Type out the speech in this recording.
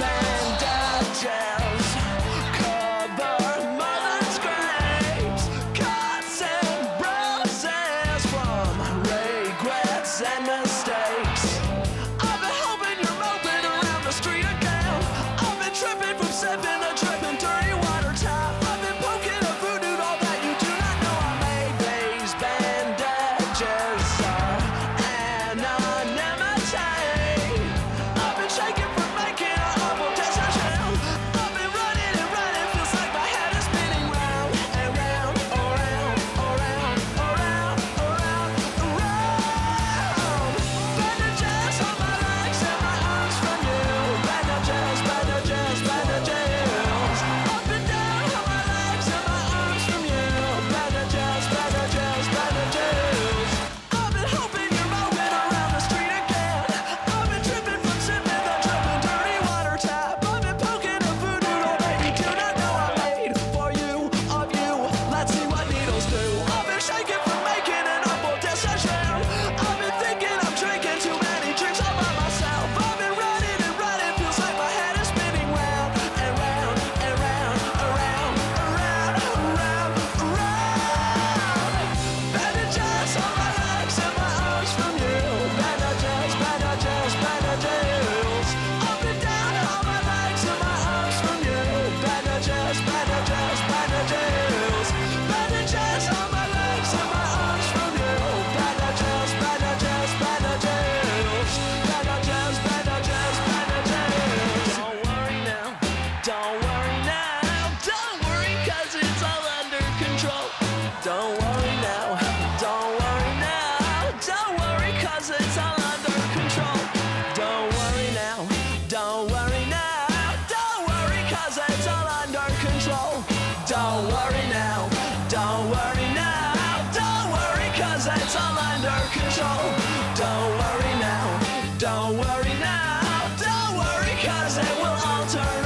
and a jet. Cause it's all under control. Don't worry now, don't worry now Don't worry cause it will all turn